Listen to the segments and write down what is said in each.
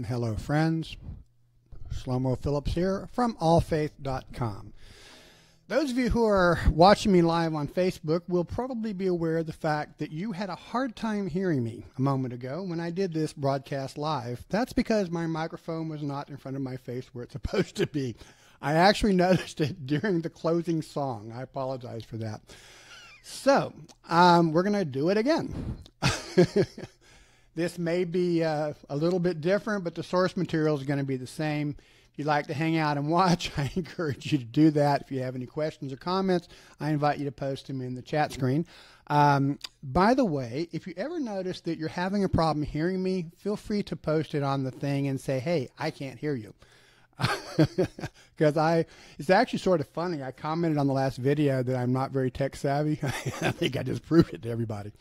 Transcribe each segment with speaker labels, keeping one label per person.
Speaker 1: And hello, friends. Shlomo Phillips here from allfaith.com. Those of you who are watching me live on Facebook will probably be aware of the fact that you had a hard time hearing me a moment ago when I did this broadcast live. That's because my microphone was not in front of my face where it's supposed to be. I actually noticed it during the closing song. I apologize for that. So, um, we're going to do it again. this may be uh, a little bit different, but the source material is going to be the same. If you'd like to hang out and watch, I encourage you to do that. If you have any questions or comments, I invite you to post them in the chat screen. Um, by the way, if you ever notice that you're having a problem hearing me, feel free to post it on the thing and say, hey, I can't hear you because I it's actually sort of funny. I commented on the last video that I'm not very tech savvy. I think I just proved it to everybody.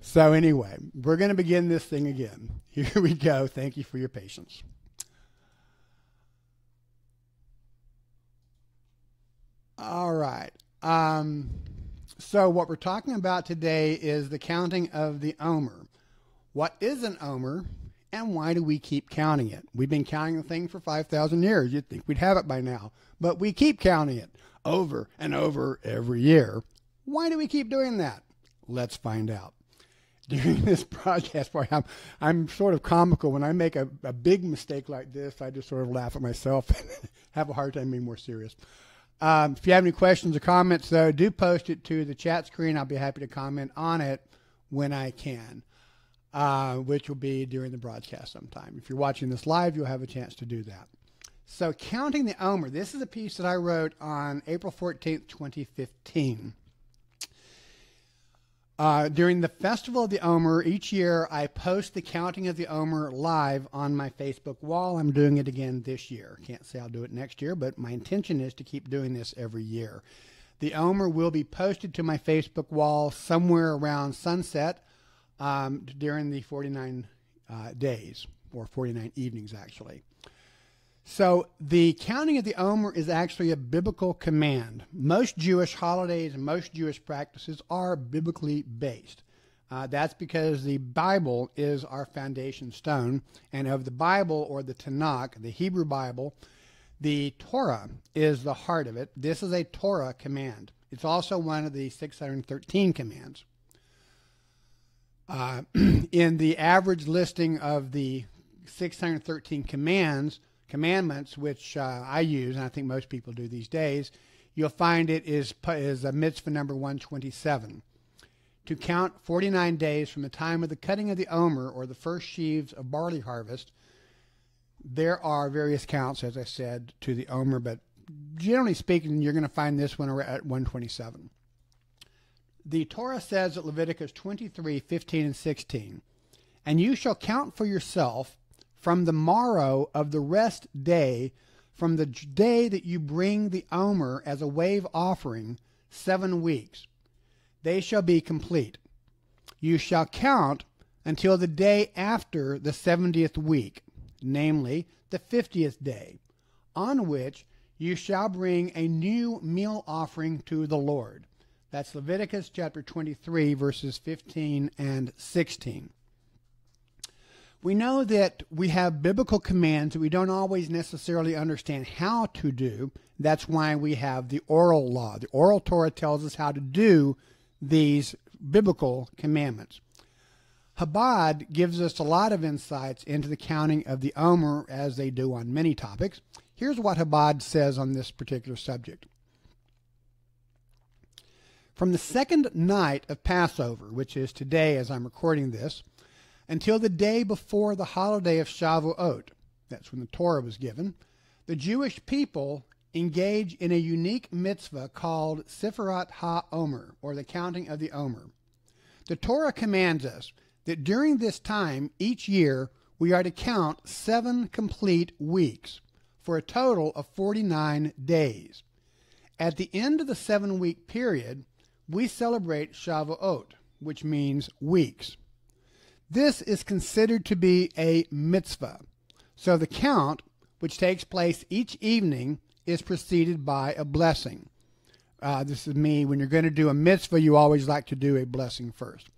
Speaker 1: So anyway, we're going to begin this thing again. Here we go. Thank you for your patience. All right. Um, so what we're talking about today is the counting of the omer. What is an omer? And why do we keep counting it? We've been counting the thing for 5,000 years. You'd think we'd have it by now. But we keep counting it over and over every year. Why do we keep doing that? Let's find out. During this broadcast, I'm, I'm sort of comical. When I make a, a big mistake like this, I just sort of laugh at myself and have a hard time being more serious. Um, if you have any questions or comments, though, do post it to the chat screen. I'll be happy to comment on it when I can uh, which will be during the broadcast sometime. If you're watching this live, you'll have a chance to do that. So, counting the Omer. This is a piece that I wrote on April 14th, 2015. Uh, during the Festival of the Omer, each year I post the counting of the Omer live on my Facebook wall. I'm doing it again this year. Can't say I'll do it next year, but my intention is to keep doing this every year. The Omer will be posted to my Facebook wall somewhere around sunset um, during the 49 uh, days, or 49 evenings actually. So the counting of the Omer is actually a biblical command. Most Jewish holidays and most Jewish practices are biblically based. Uh, that's because the Bible is our foundation stone, and of the Bible or the Tanakh, the Hebrew Bible, the Torah is the heart of it. This is a Torah command. It's also one of the 613 commands. Uh, in the average listing of the 613 commands, commandments, which uh, I use, and I think most people do these days, you'll find it is, is a mitzvah number 127. To count 49 days from the time of the cutting of the omer, or the first sheaves of barley harvest, there are various counts, as I said, to the omer, but generally speaking, you're going to find this one at 127 the Torah says at Leviticus 23 15 and 16, And you shall count for yourself from the morrow of the rest day, from the day that you bring the Omer as a wave offering, seven weeks. They shall be complete. You shall count until the day after the seventieth week, namely the fiftieth day, on which you shall bring a new meal offering to the Lord. That's Leviticus chapter 23, verses 15 and 16. We know that we have biblical commands that we don't always necessarily understand how to do. That's why we have the oral law. The oral Torah tells us how to do these biblical commandments. Chabad gives us a lot of insights into the counting of the Omer as they do on many topics. Here's what Chabad says on this particular subject. From the second night of Passover, which is today as I'm recording this, until the day before the holiday of Shavuot, that's when the Torah was given, the Jewish people engage in a unique mitzvah called Sefirat HaOmer, or the counting of the Omer. The Torah commands us that during this time each year we are to count seven complete weeks for a total of 49 days. At the end of the seven week period, we celebrate Shavuot, which means weeks. This is considered to be a mitzvah. So the count, which takes place each evening, is preceded by a blessing. Uh, this is me. When you're going to do a mitzvah, you always like to do a blessing first.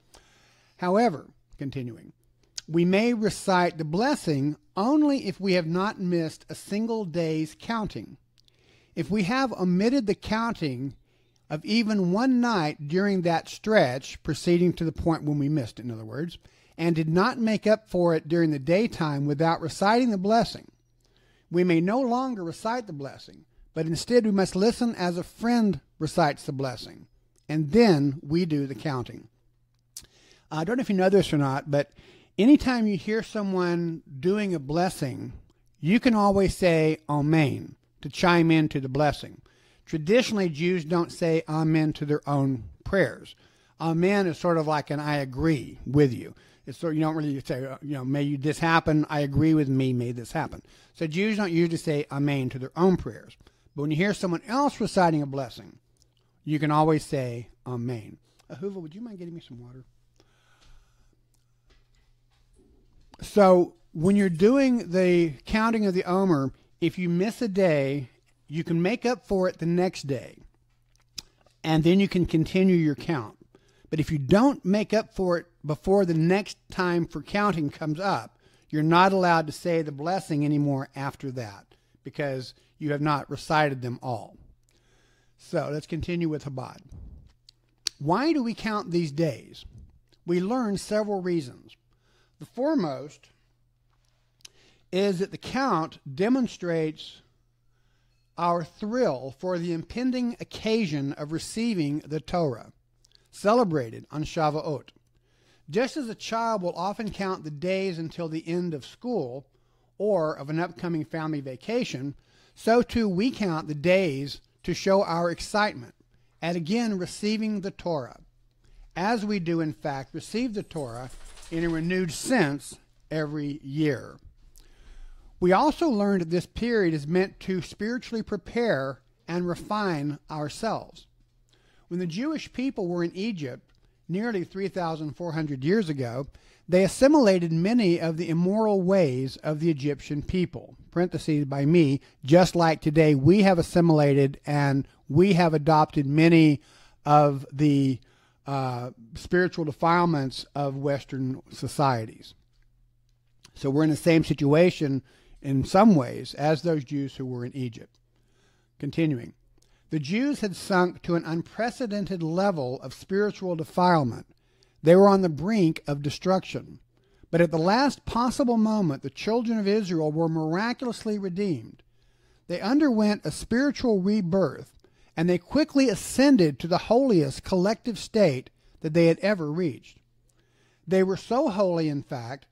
Speaker 1: However, continuing, we may recite the blessing only if we have not missed a single day's counting. If we have omitted the counting of even one night during that stretch, proceeding to the point when we missed in other words, and did not make up for it during the daytime without reciting the blessing, we may no longer recite the blessing, but instead we must listen as a friend recites the blessing, and then we do the counting. I don't know if you know this or not, but anytime you hear someone doing a blessing, you can always say Amen to chime in to the blessing. Traditionally, Jews don't say Amen to their own prayers. Amen is sort of like an I agree with you. Sort you don't really say, uh, you know, may this happen. I agree with me. May this happen. So Jews don't usually say Amen to their own prayers. But when you hear someone else reciting a blessing, you can always say Amen. Ahuva, would you mind getting me some water? So when you're doing the counting of the Omer, if you miss a day, you can make up for it the next day, and then you can continue your count. But if you don't make up for it before the next time for counting comes up, you're not allowed to say the blessing anymore after that because you have not recited them all. So let's continue with Chabad. Why do we count these days? We learn several reasons. The foremost is that the count demonstrates our thrill for the impending occasion of receiving the Torah, celebrated on Shavuot. Just as a child will often count the days until the end of school or of an upcoming family vacation, so too we count the days to show our excitement at again receiving the Torah, as we do in fact receive the Torah in a renewed sense every year. We also learned that this period is meant to spiritually prepare and refine ourselves. When the Jewish people were in Egypt nearly 3,400 years ago, they assimilated many of the immoral ways of the Egyptian people. Parentheses by me, just like today, we have assimilated and we have adopted many of the uh, spiritual defilements of Western societies. So we're in the same situation in some ways as those Jews who were in Egypt. Continuing, the Jews had sunk to an unprecedented level of spiritual defilement. They were on the brink of destruction. But at the last possible moment, the children of Israel were miraculously redeemed. They underwent a spiritual rebirth, and they quickly ascended to the holiest collective state that they had ever reached. They were so holy, in fact,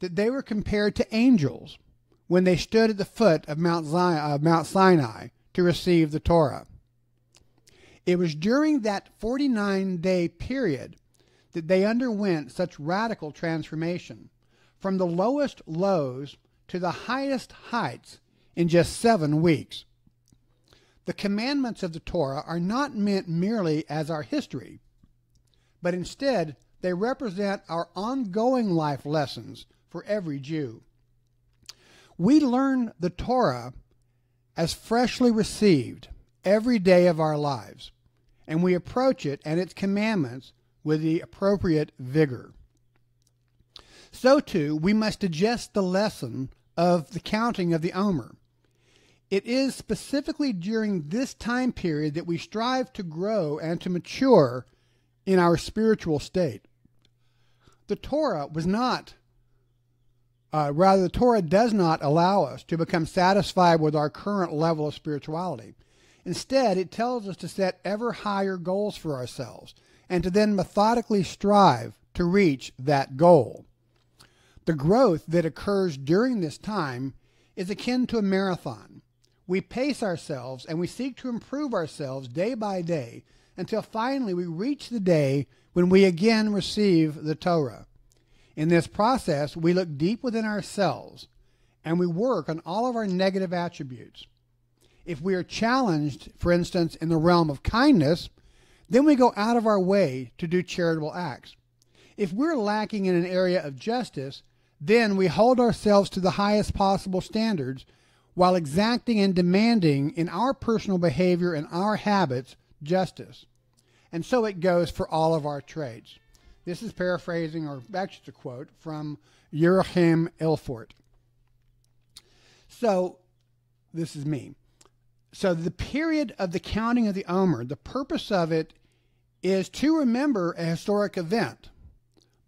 Speaker 1: that they were compared to angels when they stood at the foot of Mount, Zion, uh, Mount Sinai to receive the Torah. It was during that 49 day period that they underwent such radical transformation from the lowest lows to the highest heights in just seven weeks. The commandments of the Torah are not meant merely as our history, but instead they represent our ongoing life lessons for every Jew. We learn the Torah as freshly received every day of our lives, and we approach it and its commandments with the appropriate vigor. So, too, we must digest the lesson of the counting of the Omer. It is specifically during this time period that we strive to grow and to mature in our spiritual state. The Torah was not uh, rather, the Torah does not allow us to become satisfied with our current level of spirituality. Instead, it tells us to set ever higher goals for ourselves and to then methodically strive to reach that goal. The growth that occurs during this time is akin to a marathon. We pace ourselves and we seek to improve ourselves day by day until finally we reach the day when we again receive the Torah. In this process, we look deep within ourselves and we work on all of our negative attributes. If we are challenged, for instance, in the realm of kindness, then we go out of our way to do charitable acts. If we're lacking in an area of justice, then we hold ourselves to the highest possible standards while exacting and demanding in our personal behavior and our habits justice. And so it goes for all of our traits. This is paraphrasing, or actually, it's a quote from Joachim Elfort. So, this is me. So, the period of the counting of the Omer, the purpose of it is to remember a historic event.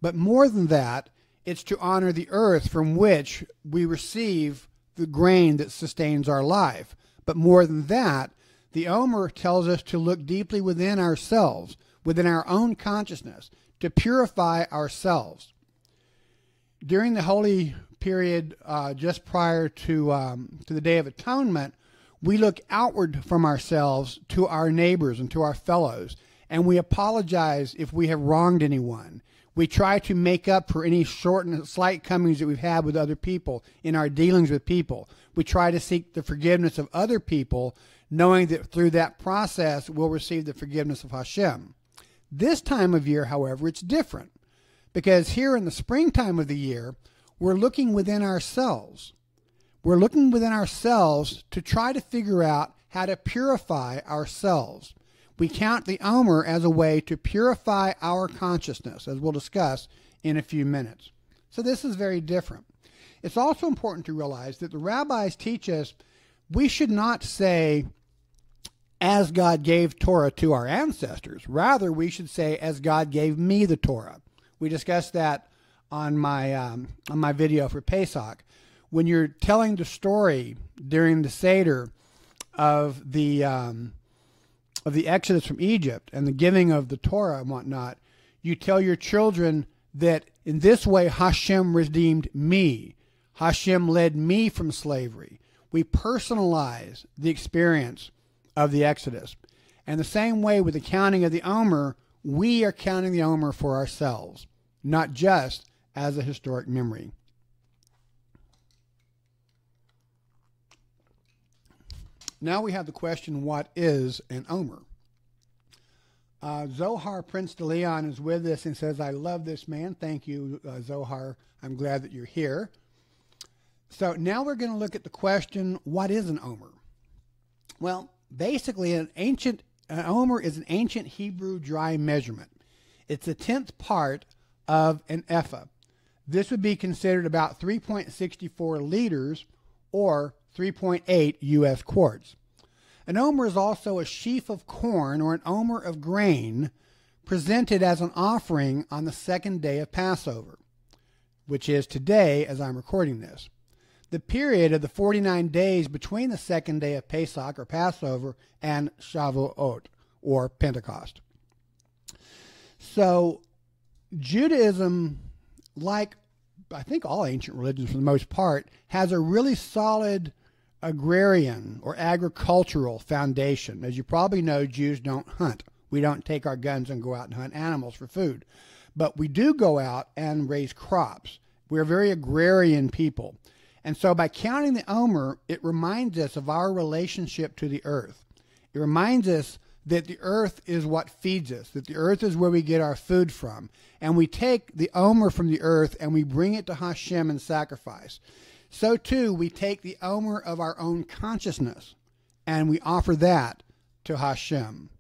Speaker 1: But more than that, it's to honor the earth from which we receive the grain that sustains our life. But more than that, the Omer tells us to look deeply within ourselves, within our own consciousness, to purify ourselves. During the holy period uh, just prior to, um, to the Day of Atonement, we look outward from ourselves to our neighbors and to our fellows, and we apologize if we have wronged anyone. We try to make up for any short and slight comings that we've had with other people in our dealings with people. We try to seek the forgiveness of other people, knowing that through that process we'll receive the forgiveness of Hashem. This time of year, however, it's different because here in the springtime of the year, we're looking within ourselves. We're looking within ourselves to try to figure out how to purify ourselves. We count the Omer as a way to purify our consciousness, as we'll discuss in a few minutes. So this is very different. It's also important to realize that the rabbis teach us we should not say, as God gave Torah to our ancestors. Rather, we should say, as God gave me the Torah. We discussed that on my um, on my video for Pesach. When you're telling the story during the Seder of the um, of the exodus from Egypt and the giving of the Torah and whatnot, you tell your children that in this way Hashem redeemed me. Hashem led me from slavery. We personalize the experience of the Exodus. And the same way with the counting of the Omer, we are counting the Omer for ourselves, not just as a historic memory. Now we have the question what is an Omer? Uh, Zohar Prince de Leon is with us and says, I love this man. Thank you, uh, Zohar. I'm glad that you're here. So now we're going to look at the question what is an Omer? Well, basically, an ancient an Omer is an ancient Hebrew dry measurement. It's a tenth part of an ephah. This would be considered about 3.64 liters or 3.8 U.S. quarts. An omer is also a sheaf of corn or an omer of grain presented as an offering on the second day of Passover, which is today as I'm recording this. The period of the 49 days between the second day of Pesach or Passover and Shavuot or Pentecost. So, Judaism, like I think all ancient religions for the most part, has a really solid agrarian or agricultural foundation. As you probably know, Jews don't hunt. We don't take our guns and go out and hunt animals for food. But we do go out and raise crops. We're very agrarian people. And so by counting the Omer, it reminds us of our relationship to the earth. It reminds us that the earth is what feeds us, that the earth is where we get our food from. And we take the Omer from the earth and we bring it to Hashem in sacrifice. So too, we take the Omer of our own consciousness and we offer that to Hashem.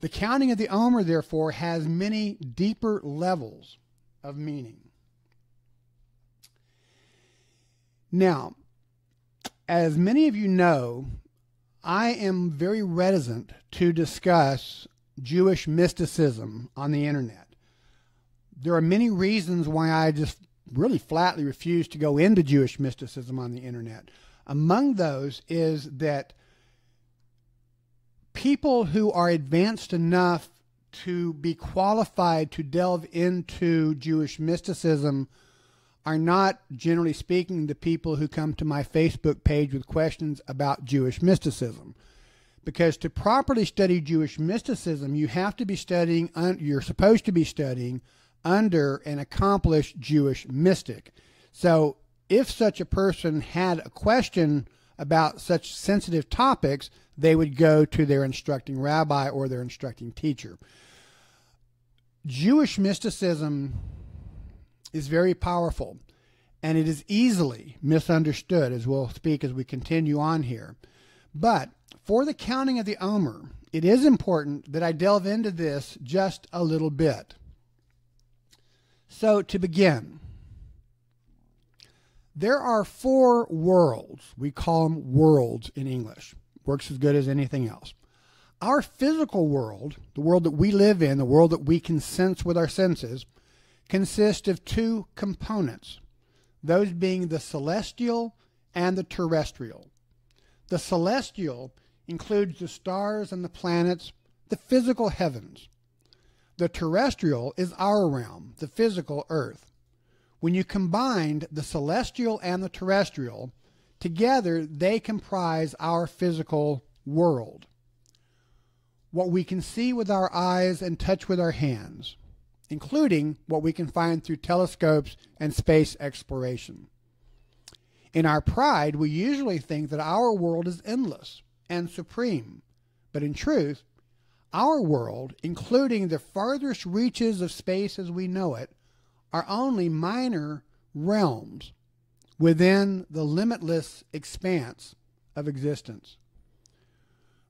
Speaker 1: The counting of the Omer, therefore, has many deeper levels of meaning. Now, as many of you know, I am very reticent to discuss Jewish mysticism on the internet. There are many reasons why I just really flatly refuse to go into Jewish mysticism on the internet. Among those is that people who are advanced enough to be qualified to delve into Jewish mysticism are not, generally speaking, the people who come to my Facebook page with questions about Jewish mysticism. Because to properly study Jewish mysticism, you have to be studying, you're supposed to be studying under an accomplished Jewish mystic. So, if such a person had a question about such sensitive topics, they would go to their instructing rabbi or their instructing teacher. Jewish mysticism is very powerful and it is easily misunderstood, as we'll speak as we continue on here. But for the counting of the Omer, it is important that I delve into this just a little bit. So, to begin, there are four worlds. We call them worlds in English. Works as good as anything else. Our physical world, the world that we live in, the world that we can sense with our senses, consists of two components, those being the celestial and the terrestrial. The celestial includes the stars and the planets, the physical heavens. The terrestrial is our realm, the physical earth. When you combine the celestial and the terrestrial, together they comprise our physical world. What we can see with our eyes and touch with our hands, including what we can find through telescopes and space exploration. In our pride, we usually think that our world is endless and supreme, but in truth, our world, including the farthest reaches of space as we know it, are only minor realms within the limitless expanse of existence.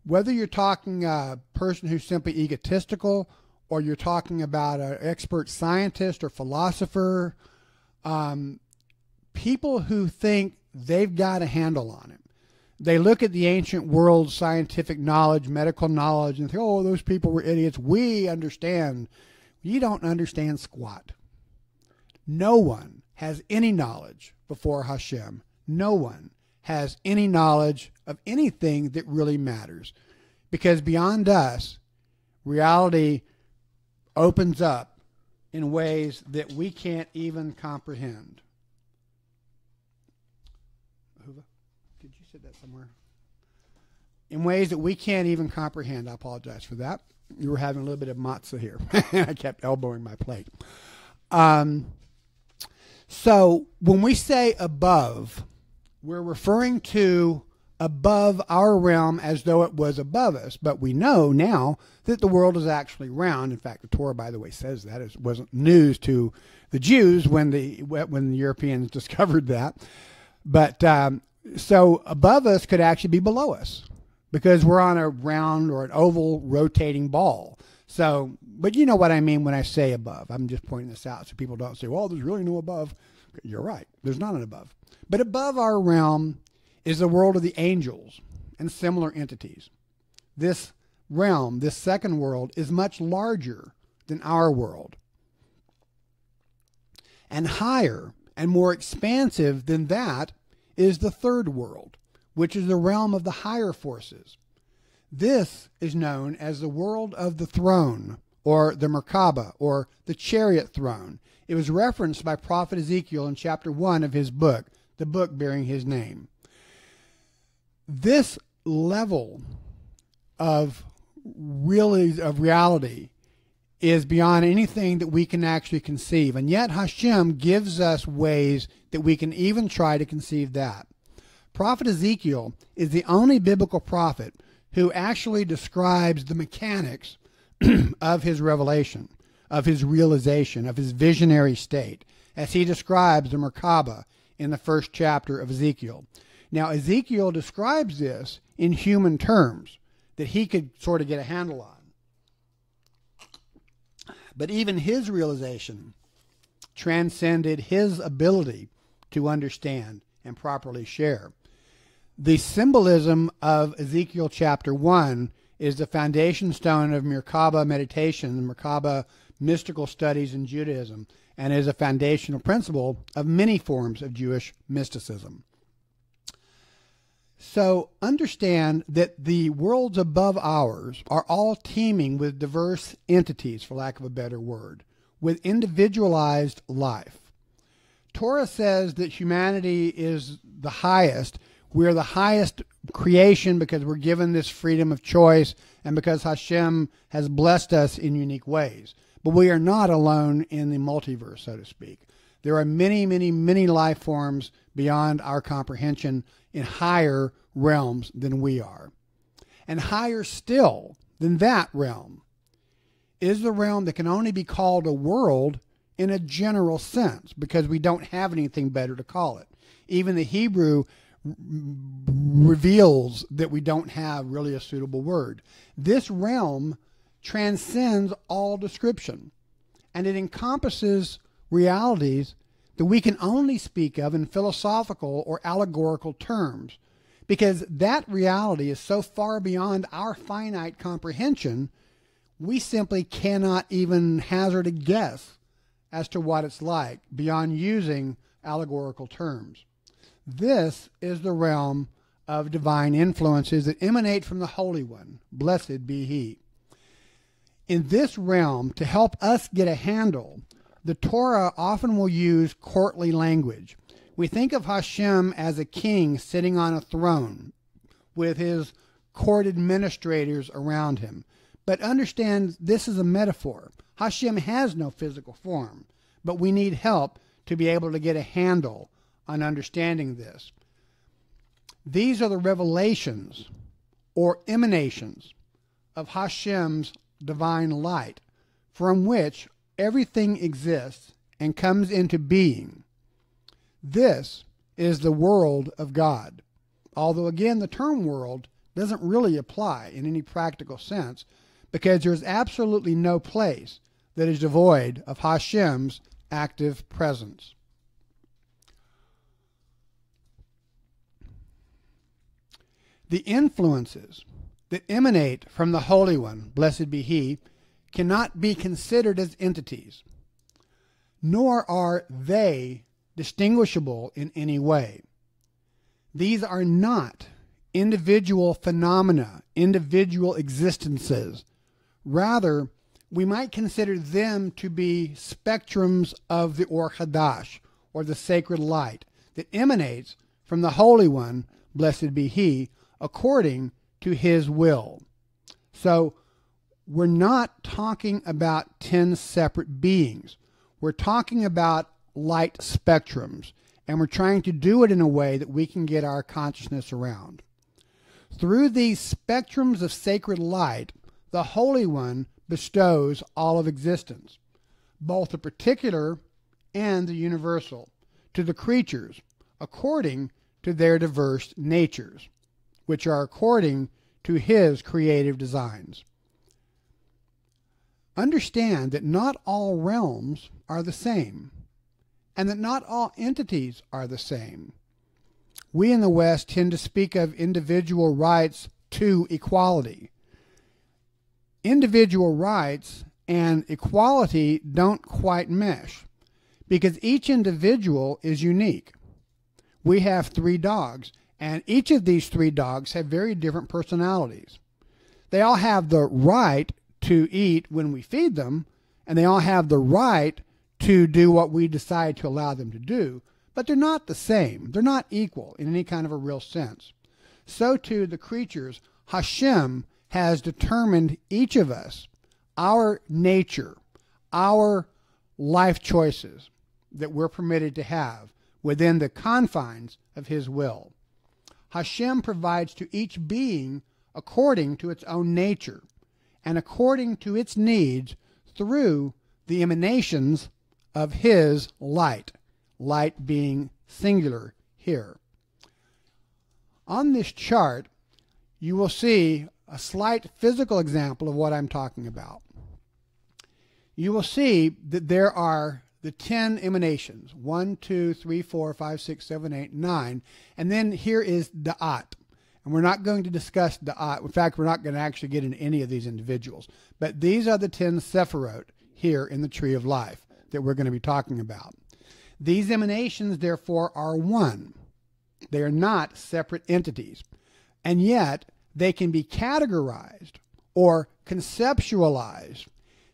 Speaker 1: Whether you're talking a person who's simply egotistical, or you're talking about an expert scientist or philosopher, um, people who think they've got a handle on it. They look at the ancient world scientific knowledge, medical knowledge, and think, oh, those people were idiots. We understand. You don't understand squat. No one has any knowledge before Hashem. No one has any knowledge of anything that really matters. Because beyond us, reality opens up in ways that we can't even comprehend. Did you say that somewhere? In ways that we can't even comprehend. I apologize for that. You were having a little bit of matzah here. and I kept elbowing my plate. Um, so when we say above, we're referring to above our realm as though it was above us. But we know now that the world is actually round. In fact, the Torah, by the way, says that it wasn't news to the Jews when the when the Europeans discovered that. But um, so above us could actually be below us because we're on a round or an oval rotating ball. So, but you know what I mean when I say above. I'm just pointing this out so people don't say, well, there's really no above. You're right. There's not an above. But above our realm is the world of the angels and similar entities. This realm, this second world, is much larger than our world and higher and more expansive than that is the third world, which is the realm of the higher forces. This is known as the world of the throne, or the Merkaba, or the chariot throne. It was referenced by prophet Ezekiel in chapter 1 of his book, the book bearing his name. This level of really of reality is beyond anything that we can actually conceive. And yet Hashem gives us ways that we can even try to conceive that. Prophet Ezekiel is the only biblical prophet who actually describes the mechanics of his revelation, of his realization, of his visionary state, as he describes the Merkaba in the first chapter of Ezekiel. Now, Ezekiel describes this in human terms that he could sort of get a handle on. But even his realization transcended his ability to understand and properly share. The symbolism of Ezekiel chapter 1 is the foundation stone of Merkaba meditation, Merkaba mystical studies in Judaism, and is a foundational principle of many forms of Jewish mysticism. So understand that the worlds above ours are all teeming with diverse entities, for lack of a better word, with individualized life. Torah says that humanity is the highest. We're the highest creation because we're given this freedom of choice and because Hashem has blessed us in unique ways. But we are not alone in the multiverse, so to speak. There are many, many, many life forms beyond our comprehension in higher realms than we are. And higher still than that realm is the realm that can only be called a world in a general sense because we don't have anything better to call it. Even the Hebrew reveals that we don't have really a suitable word. This realm transcends all description and it encompasses realities that we can only speak of in philosophical or allegorical terms because that reality is so far beyond our finite comprehension, we simply cannot even hazard a guess as to what it's like beyond using allegorical terms. This is the realm of divine influences that emanate from the Holy One. Blessed be He. In this realm, to help us get a handle, the Torah often will use courtly language. We think of Hashem as a king sitting on a throne with his court administrators around him. But understand this is a metaphor. Hashem has no physical form, but we need help to be able to get a handle on understanding this. These are the revelations or emanations of Hashem's divine light from which everything exists and comes into being. This is the world of God. Although, again, the term world doesn't really apply in any practical sense because there's absolutely no place that is devoid of Hashem's active presence. The influences that emanate from the Holy One, blessed be He, cannot be considered as entities, nor are they distinguishable in any way. These are not individual phenomena, individual existences. Rather, we might consider them to be spectrums of the Or Hadash, or the sacred light, that emanates from the Holy One, blessed be He, according to His will. So, we're not talking about 10 separate beings. We're talking about light spectrums, and we're trying to do it in a way that we can get our consciousness around. Through these spectrums of sacred light, the Holy One bestows all of existence, both the particular and the universal, to the creatures according to their diverse natures, which are according to His creative designs. Understand that not all realms are the same, and that not all entities are the same. We in the West tend to speak of individual rights to equality. Individual rights and equality don't quite mesh because each individual is unique. We have three dogs, and each of these three dogs have very different personalities. They all have the right to eat when we feed them, and they all have the right to do what we decide to allow them to do, but they're not the same. They're not equal in any kind of a real sense. So too the creatures, Hashem has determined each of us, our nature, our life choices that we're permitted to have within the confines of His will. Hashem provides to each being according to its own nature and according to its needs through the emanations of His light, light being singular here. On this chart, you will see a slight physical example of what I'm talking about. You will see that there are the 10 emanations 1, 2, 3, 4, 5, 6, 7, 8, 9. And then here is Da'at. And we're not going to discuss Da'at. In fact, we're not going to actually get into any of these individuals. But these are the 10 Sephirot here in the Tree of Life that we're going to be talking about. These emanations, therefore, are one. They are not separate entities. And yet, they can be categorized or conceptualized,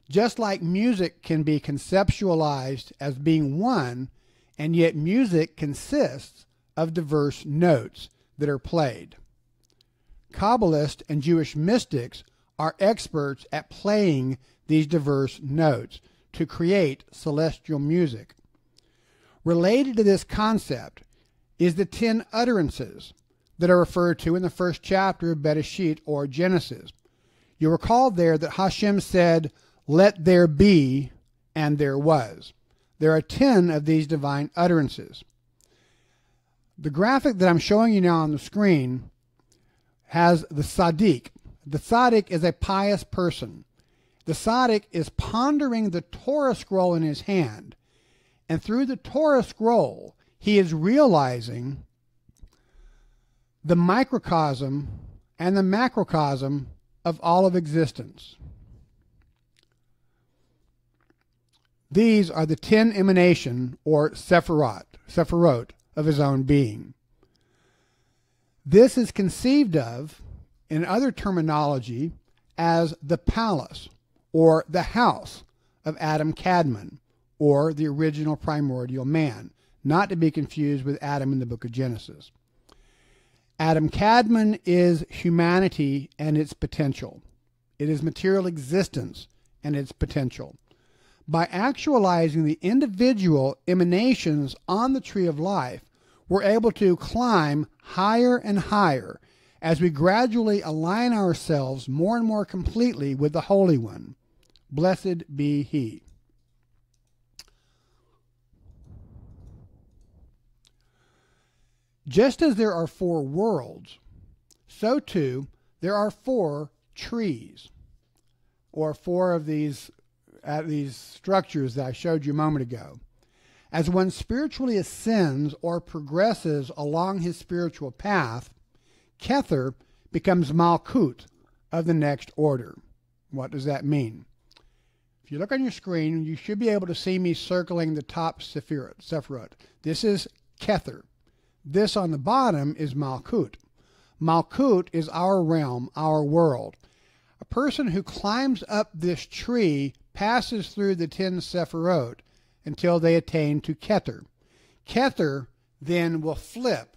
Speaker 1: just like music can be conceptualized as being one, and yet music consists of diverse notes that are played. Kabbalists and Jewish mystics are experts at playing these diverse notes to create celestial music. Related to this concept is the ten utterances that are referred to in the first chapter of Bereshit or Genesis. You recall there that Hashem said, Let there be, and there was. There are ten of these divine utterances. The graphic that I'm showing you now on the screen has the Sadiq. The Sadiq is a pious person. The Sadiq is pondering the Torah scroll in his hand, And through the Torah scroll, he is realizing the microcosm and the macrocosm of all of existence. These are the ten emanation or sephirot, sephirot of his own being. This is conceived of in other terminology as the palace or the house of Adam Kadmon or the original primordial man, not to be confused with Adam in the book of Genesis. Adam Kadmon is humanity and its potential. It is material existence and its potential. By actualizing the individual emanations on the tree of life, we're able to climb higher and higher as we gradually align ourselves more and more completely with the Holy One. Blessed be He. Just as there are four worlds, so too there are four trees, or four of these uh, these structures that I showed you a moment ago. As one spiritually ascends or progresses along his spiritual path, Kether becomes Malkut of the next order. What does that mean? If you look on your screen, you should be able to see me circling the top Sephirot. This is Kether. This on the bottom is Malkut. Malkut is our realm, our world. A person who climbs up this tree passes through the ten Sephirot until they attain to Kether. Kether then will flip,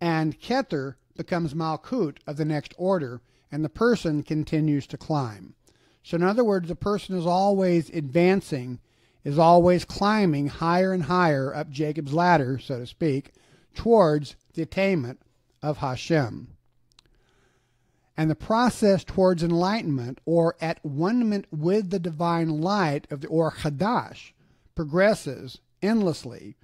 Speaker 1: and Kether becomes Malkut of the next order, and the person continues to climb. So, in other words, the person is always advancing, is always climbing higher and higher up Jacob's ladder, so to speak, towards the attainment of Hashem. And the process towards enlightenment or at one with the divine light of the Or Hadash progresses endlessly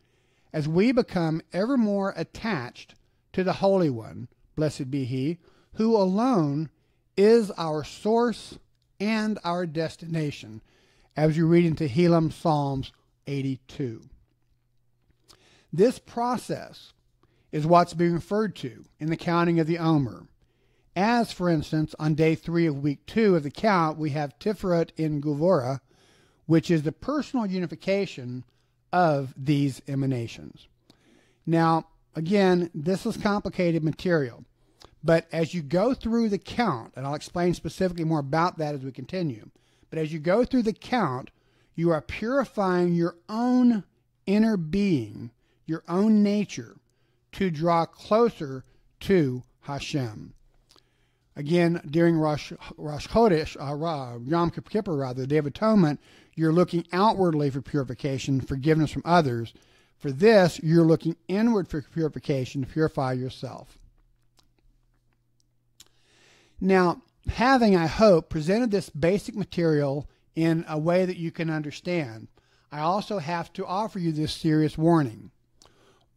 Speaker 1: as we become ever more attached to the Holy One, blessed be He, who alone is our source and our destination, as you read into Tehillim Psalms 82. This process is what's being referred to in the counting of the Omer. As, for instance, on day three of week two of the count, we have Tiferet in Gevurah, which is the personal unification of these emanations. Now, again, this is complicated material, but as you go through the count, and I'll explain specifically more about that as we continue, but as you go through the count, you are purifying your own inner being, your own nature, to draw closer to Hashem. Again, during Rosh, Rosh Chodesh, uh, Yom Kippur, rather, the Day of Atonement, you're looking outwardly for purification, forgiveness from others. For this, you're looking inward for purification to purify yourself. Now, having, I hope, presented this basic material in a way that you can understand, I also have to offer you this serious warning.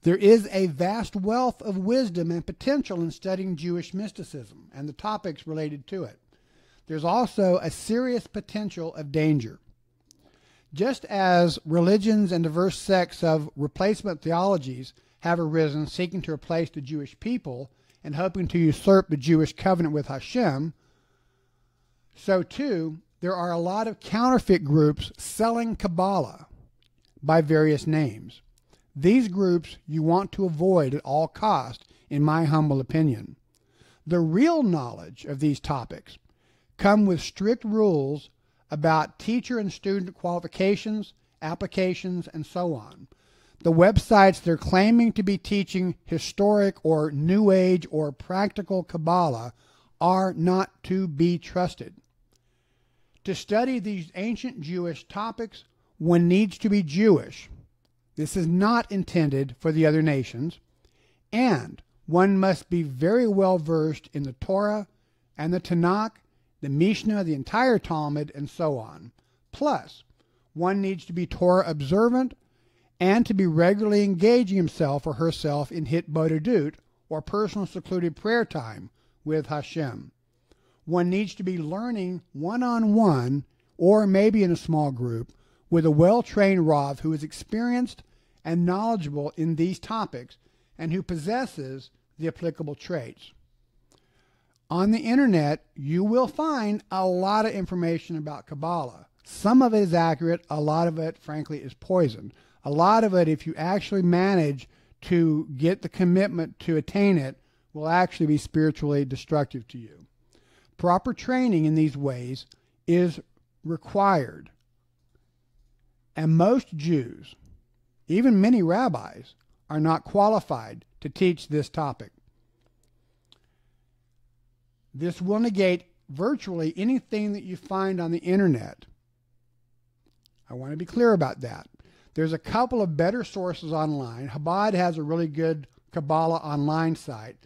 Speaker 1: There is a vast wealth of wisdom and potential in studying Jewish mysticism and the topics related to it. There's also a serious potential of danger. Just as religions and diverse sects of replacement theologies have arisen seeking to replace the Jewish people and hoping to usurp the Jewish covenant with Hashem, so too there are a lot of counterfeit groups selling Kabbalah by various names. These groups you want to avoid at all cost, in my humble opinion. The real knowledge of these topics come with strict rules about teacher and student qualifications, applications, and so on. The websites they're claiming to be teaching historic or new age or practical Kabbalah are not to be trusted. To study these ancient Jewish topics, one needs to be Jewish this is not intended for the other nations, and one must be very well versed in the Torah and the Tanakh, the Mishnah, the entire Talmud, and so on. Plus, one needs to be Torah observant and to be regularly engaging himself or herself in hitbodedut, or personal secluded prayer time with Hashem. One needs to be learning one on one, or maybe in a small group, with a well trained Rav who is experienced and knowledgeable in these topics and who possesses the applicable traits. On the internet, you will find a lot of information about Kabbalah. Some of it is accurate, a lot of it, frankly, is poison. A lot of it, if you actually manage to get the commitment to attain it, will actually be spiritually destructive to you. Proper training in these ways is required. And most Jews, even many rabbis, are not qualified to teach this topic. This will negate virtually anything that you find on the internet. I want to be clear about that. There's a couple of better sources online. Chabad has a really good Kabbalah online site.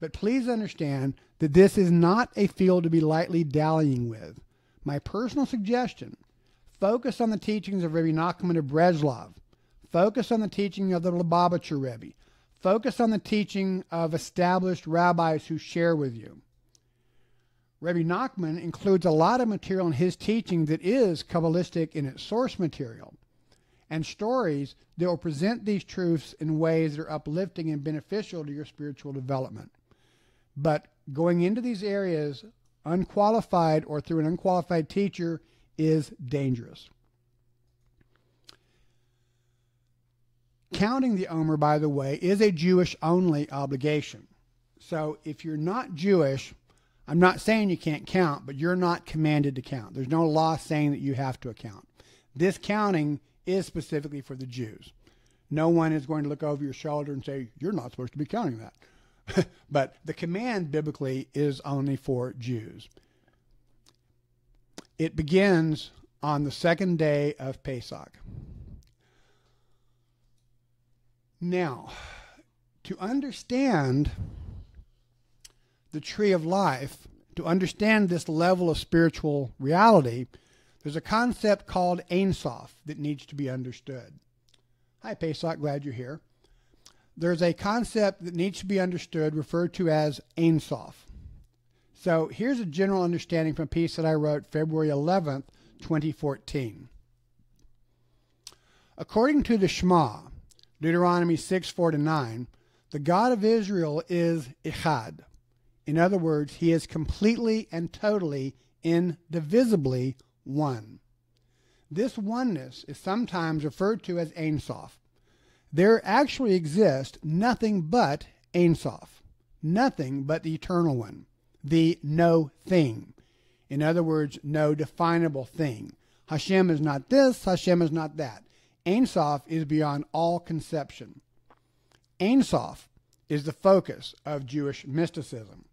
Speaker 1: But please understand that this is not a field to be lightly dallying with. My personal suggestion focus on the teachings of Rabbi Nachman of Breslov. Focus on the teaching of the Lubavitcher Rebbe. Focus on the teaching of established rabbis who share with you. Rabbi Nachman includes a lot of material in his teaching that is Kabbalistic in its source material, and stories that will present these truths in ways that are uplifting and beneficial to your spiritual development. But going into these areas unqualified or through an unqualified teacher is dangerous. Counting the Omer, by the way, is a Jewish only obligation. So if you're not Jewish, I'm not saying you can't count, but you're not commanded to count. There's no law saying that you have to account. This counting is specifically for the Jews. No one is going to look over your shoulder and say, You're not supposed to be counting that. but the command biblically is only for Jews. It begins on the second day of Pesach. Now, to understand the tree of life, to understand this level of spiritual reality, there's a concept called Ein Sof that needs to be understood. Hi, Pesach, glad you're here there's a concept that needs to be understood referred to as Ein Sof. So here's a general understanding from a piece that I wrote February 11th, 2014. According to the Shema, Deuteronomy 6 4 to 9, the God of Israel is Echad. In other words, he is completely and totally, indivisibly one. This oneness is sometimes referred to as Ein Sof there actually exists nothing but Ein Sof, nothing but the Eternal One, the no thing. In other words, no definable thing. Hashem is not this, Hashem is not that. Ein Sof is beyond all conception. Ein Sof is the focus of Jewish mysticism.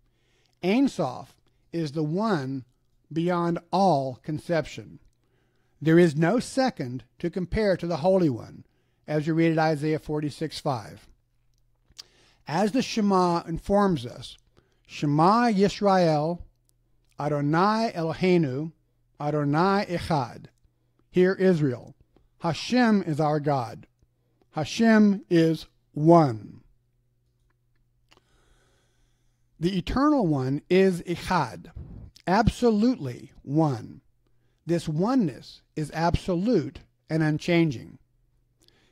Speaker 1: Ein Sof is the one beyond all conception. There is no second to compare to the Holy One, as you read at Isaiah 46 5. As the Shema informs us, Shema Yisrael, Adonai Eloheinu, Adonai Echad. Hear Israel. Hashem is our God. Hashem is one. The Eternal One is Echad, absolutely one. This oneness is absolute and unchanging.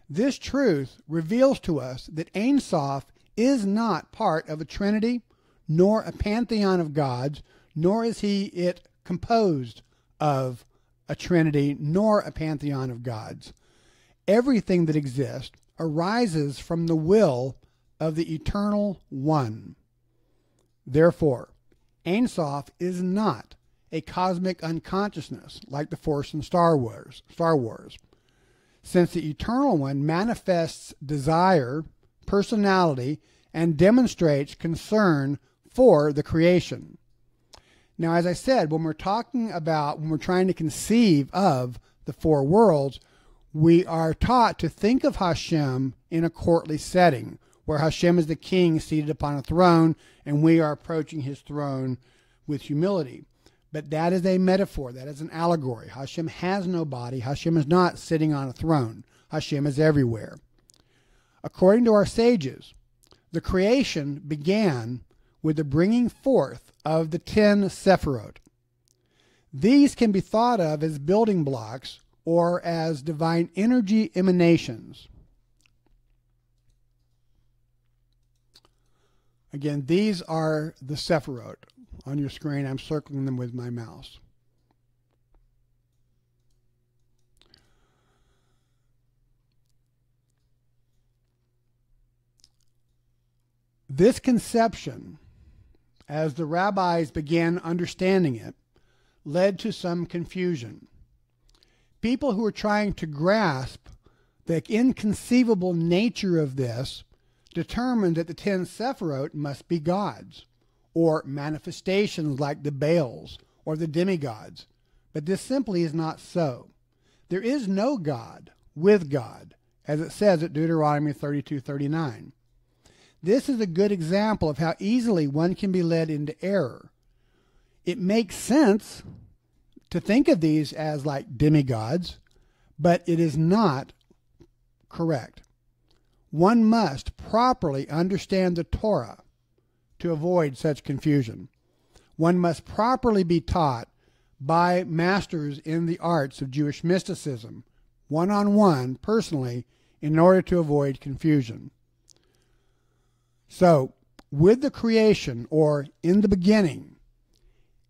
Speaker 1: This truth reveals to us that Ein Sof is not part of a trinity, nor a pantheon of gods, nor is he it composed of a trinity, nor a pantheon of gods. Everything that exists arises from the will of the eternal one. Therefore, Ein is not a cosmic unconsciousness like the Force in Star Wars. Star Wars since the Eternal One manifests desire, personality, and demonstrates concern for the creation. Now, as I said, when we're talking about, when we're trying to conceive of the four worlds, we are taught to think of Hashem in a courtly setting, where Hashem is the king seated upon a throne, and we are approaching his throne with humility. But that is a metaphor. That is an allegory. Hashem has no body. Hashem is not sitting on a throne. Hashem is everywhere. According to our sages, the creation began with the bringing forth of the ten Sephirot. These can be thought of as building blocks or as divine energy emanations. Again, these are the Sephiroth. On your screen, I'm circling them with my mouse. This conception, as the rabbis began understanding it, led to some confusion. People who were trying to grasp the inconceivable nature of this determined that the ten Sephiroth must be gods, or manifestations like the Baals or the demigods. But this simply is not so. There is no God with God, as it says at Deuteronomy 32:39. This is a good example of how easily one can be led into error. It makes sense to think of these as like demigods, but it is not correct. One must properly understand the Torah to avoid such confusion. One must properly be taught by masters in the arts of Jewish mysticism, one on one, personally, in order to avoid confusion. So, with the creation, or in the beginning,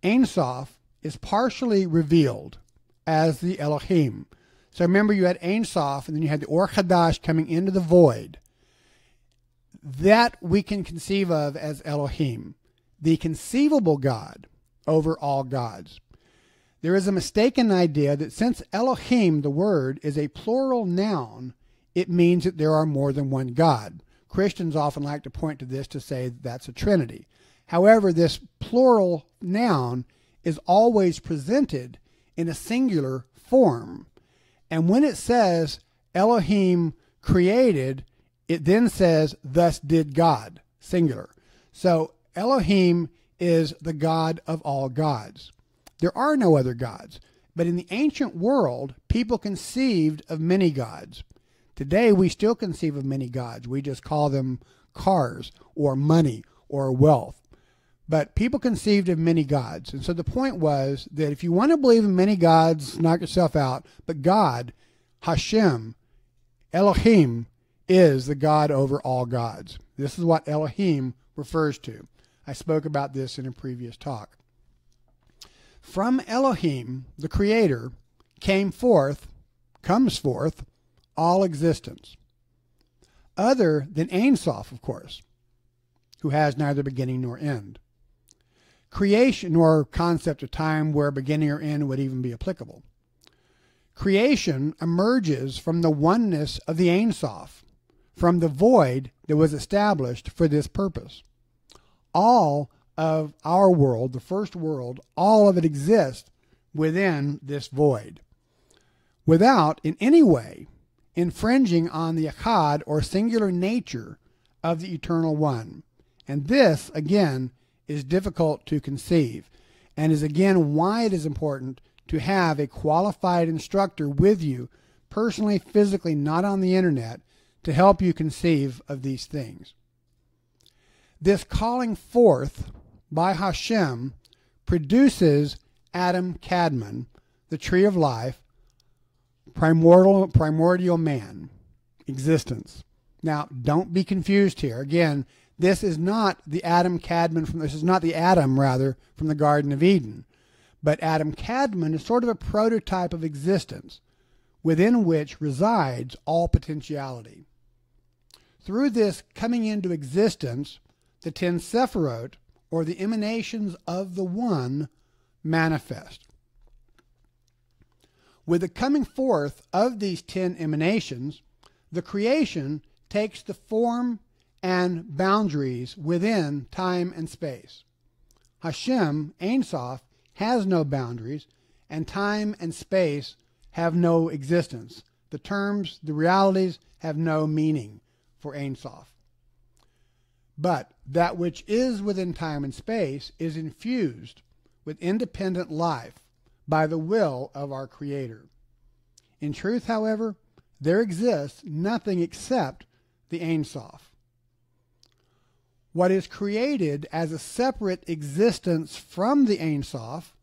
Speaker 1: Ein Sof is partially revealed as the Elohim. So remember, you had Ein Sof, and then you had the Or Hadash coming into the void. That we can conceive of as Elohim, the conceivable God over all gods. There is a mistaken idea that since Elohim, the word, is a plural noun, it means that there are more than one God. Christians often like to point to this to say that's a trinity. However, this plural noun is always presented in a singular form. And when it says Elohim created, it then says, Thus did God, singular. So Elohim is the God of all gods. There are no other gods. But in the ancient world, people conceived of many gods. Today, we still conceive of many gods. We just call them cars or money or wealth. But people conceived of many gods. And so the point was that if you want to believe in many gods, knock yourself out. But God, Hashem, Elohim, is the God over all gods. This is what Elohim refers to. I spoke about this in a previous talk. From Elohim, the Creator, came forth, comes forth, all existence, other than Ein Sof, of course, who has neither beginning nor end. Creation, nor concept of time where beginning or end would even be applicable. Creation emerges from the oneness of the Ein Sof, from the void that was established for this purpose. All of our world, the first world, all of it exists within this void, without in any way infringing on the echad or singular nature of the eternal one. And this, again, is difficult to conceive, and is again why it is important to have a qualified instructor with you, personally, physically, not on the internet, to help you conceive of these things. This calling forth by Hashem produces Adam Kadmon, the tree of life, primordial primordial man existence. Now, don't be confused here. Again, this is not the Adam Kadmon from this is not the Adam rather from the Garden of Eden. But Adam Kadmon is sort of a prototype of existence within which resides all potentiality. Through this coming into existence, the ten Sephiroth, or the emanations of the One, manifest. With the coming forth of these ten emanations, the creation takes the form and boundaries within time and space. Hashem, Ein Sof, has no boundaries, and time and space have no existence. The terms, the realities have no meaning for Ein Sof. But that which is within time and space is infused with independent life by the will of our Creator. In truth, however, there exists nothing except the Ein Sof. What is created as a separate existence from the Ein Sof,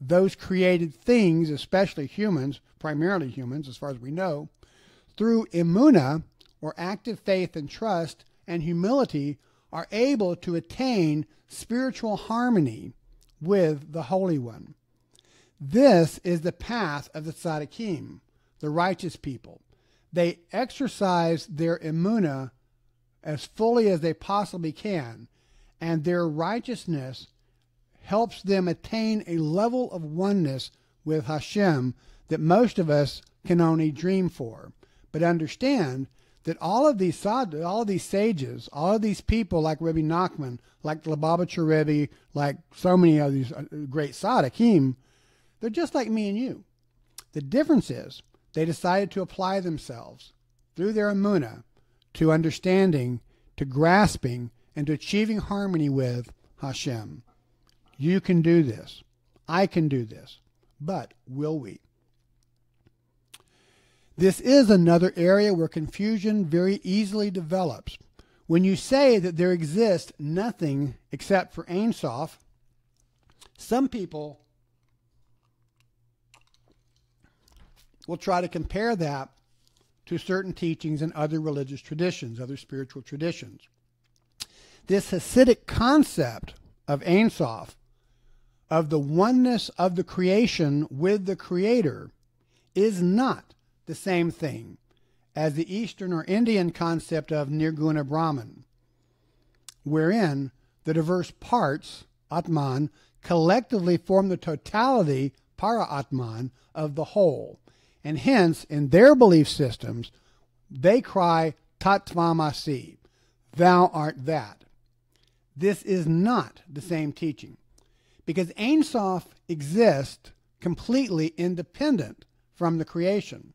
Speaker 1: those created things, especially humans, primarily humans as far as we know, through emuna, or active faith and trust and humility, are able to attain spiritual harmony with the Holy One. This is the path of the tzaddikim, the righteous people. They exercise their emuna as fully as they possibly can, and their righteousness helps them attain a level of oneness with Hashem that most of us can only dream for. But understand that all of these all of these sages, all of these people like Rabbi Nachman, like the Lubavitcher Rebbe, like so many of these uh, great tzaddikim, they're just like me and you. The difference is they decided to apply themselves through their emuna to understanding, to grasping, and to achieving harmony with Hashem. You can do this. I can do this. But will we? This is another area where confusion very easily develops. When you say that there exists nothing except for Ein Sof, some people will try to compare that to certain teachings and other religious traditions, other spiritual traditions. This Hasidic concept of Ein Sof, of the oneness of the creation with the Creator, is not the same thing as the Eastern or Indian concept of Nirguna Brahman, wherein the diverse parts, Atman, collectively form the totality, Para Atman, of the whole. And hence, in their belief systems, they cry, Tatvamasi, thou art that. This is not the same teaching because Ein Sof exists completely independent from the creation.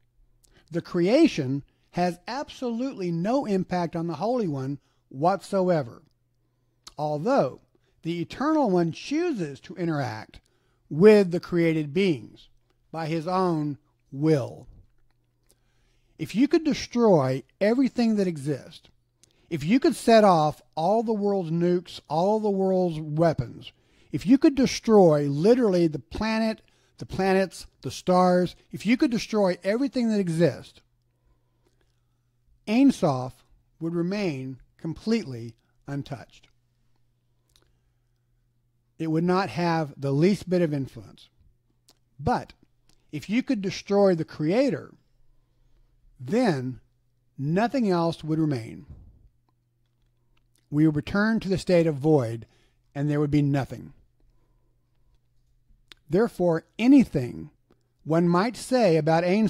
Speaker 1: The creation has absolutely no impact on the Holy One whatsoever. Although the Eternal One chooses to interact with the created beings by his own will. If you could destroy everything that exists, if you could set off all the world's nukes, all the world's weapons, if you could destroy literally the planet, the planets, the stars, if you could destroy everything that exists, Ein Sof would remain completely untouched. It would not have the least bit of influence. But if you could destroy the Creator, then nothing else would remain. We would return to the state of void, and there would be nothing. Therefore, anything one might say about Ein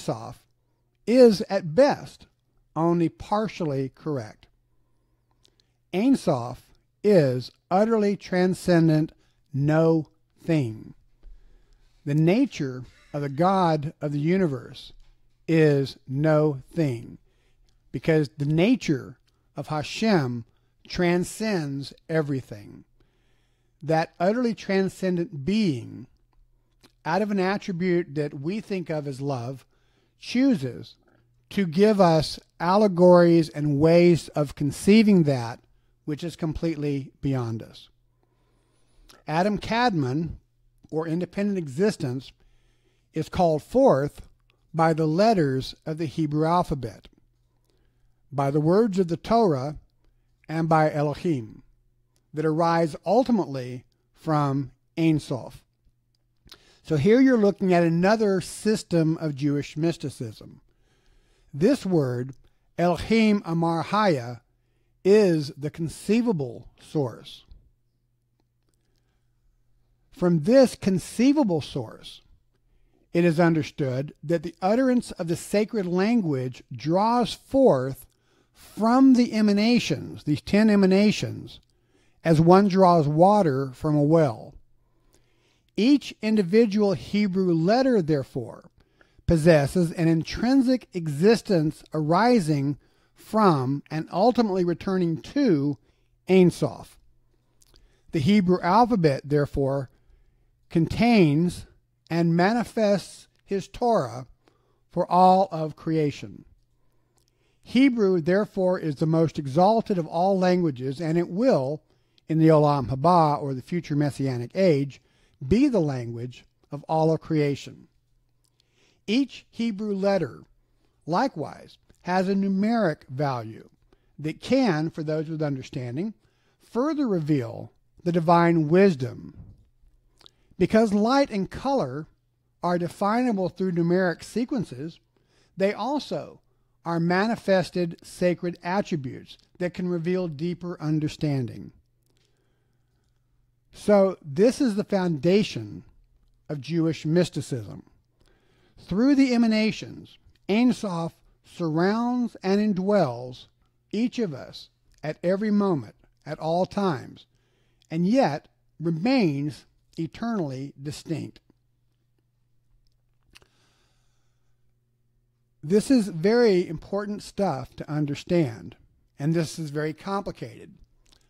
Speaker 1: is at best only partially correct. Ein is utterly transcendent, no thing. The nature of the God of the universe is no thing because the nature of Hashem transcends everything. That utterly transcendent being, out of an attribute that we think of as love, chooses to give us allegories and ways of conceiving that which is completely beyond us. Adam Kadmon, or independent existence, is called forth by the letters of the Hebrew alphabet, by the words of the Torah, and by Elohim, that arise ultimately from Ein Sof. So here you're looking at another system of Jewish mysticism. This word, Elohim Amar Haya, is the conceivable source. From this conceivable source, it is understood that the utterance of the sacred language draws forth from the emanations, these ten emanations, as one draws water from a well. Each individual Hebrew letter, therefore, possesses an intrinsic existence arising from and ultimately returning to Ein Sof. The Hebrew alphabet, therefore, contains and manifests his Torah for all of creation. Hebrew, therefore, is the most exalted of all languages, and it will, in the Olam Haba, or the future Messianic age, be the language of all of creation. Each Hebrew letter, likewise, has a numeric value that can, for those with understanding, further reveal the divine wisdom. Because light and color are definable through numeric sequences, they also are manifested sacred attributes that can reveal deeper understanding. So, this is the foundation of Jewish mysticism. Through the emanations, Ein Sof surrounds and indwells each of us at every moment, at all times, and yet remains eternally distinct. This is very important stuff to understand, and this is very complicated,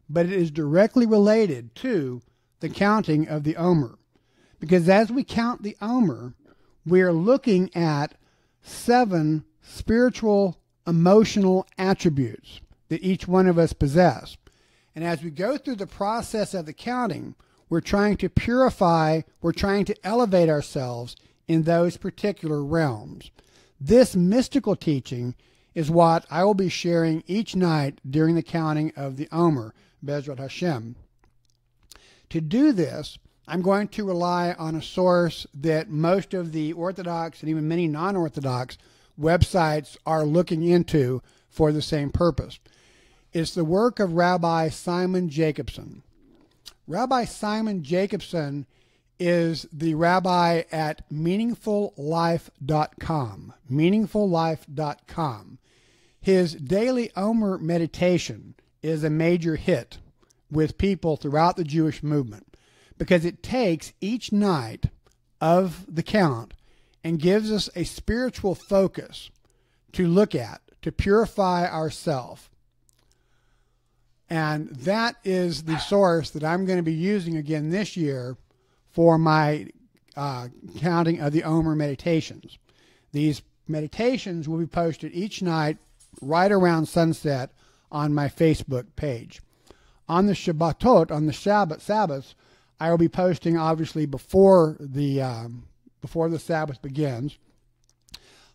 Speaker 1: but it is directly related to the counting of the Omer. Because as we count the Omer, we are looking at seven spiritual, emotional attributes that each one of us possess. And as we go through the process of the counting, we're trying to purify, we're trying to elevate ourselves in those particular realms. This mystical teaching is what I will be sharing each night during the counting of the Omer, Bezrat Hashem. To do this, I'm going to rely on a source that most of the Orthodox and even many non Orthodox websites are looking into for the same purpose. It's the work of Rabbi Simon Jacobson. Rabbi Simon Jacobson is the rabbi at meaningfullife.com. Meaningfullife.com. His daily Omer meditation is a major hit with people throughout the Jewish movement because it takes each night of the count and gives us a spiritual focus to look at, to purify ourselves. And that is the source that I'm going to be using again this year for my uh, counting of the Omer meditations. These meditations will be posted each night right around sunset on my Facebook page. On the Shabbatot, on the Shabbat Sabbaths, I will be posting obviously before the um, before the Sabbath begins.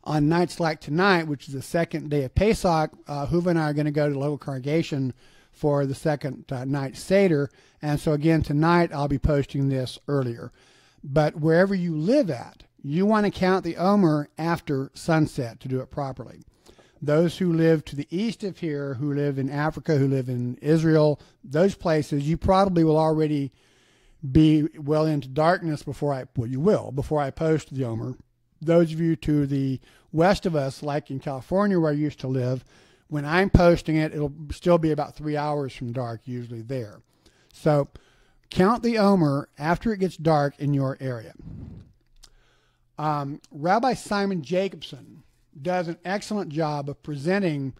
Speaker 1: On nights like tonight, which is the second day of Pesach, uh, Huva and I are going to go to the local congregation for the second uh, night Seder. And so again, tonight I'll be posting this earlier. But wherever you live at, you want to count the Omer after sunset to do it properly. Those who live to the east of here, who live in Africa, who live in Israel, those places, you probably will already be well into darkness before I, well, you will, before I post the Omer. Those of you to the west of us, like in California where I used to live, when I'm posting it, it'll still be about three hours from dark, usually there. So count the Omer after it gets dark in your area. Um, Rabbi Simon Jacobson does an excellent job of presenting